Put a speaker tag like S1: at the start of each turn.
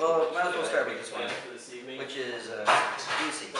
S1: Well, might as well start with this one, which is uh, DC.